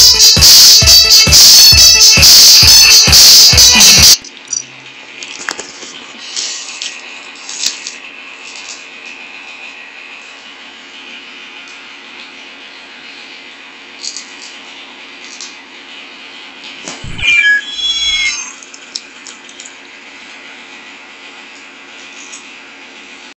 Música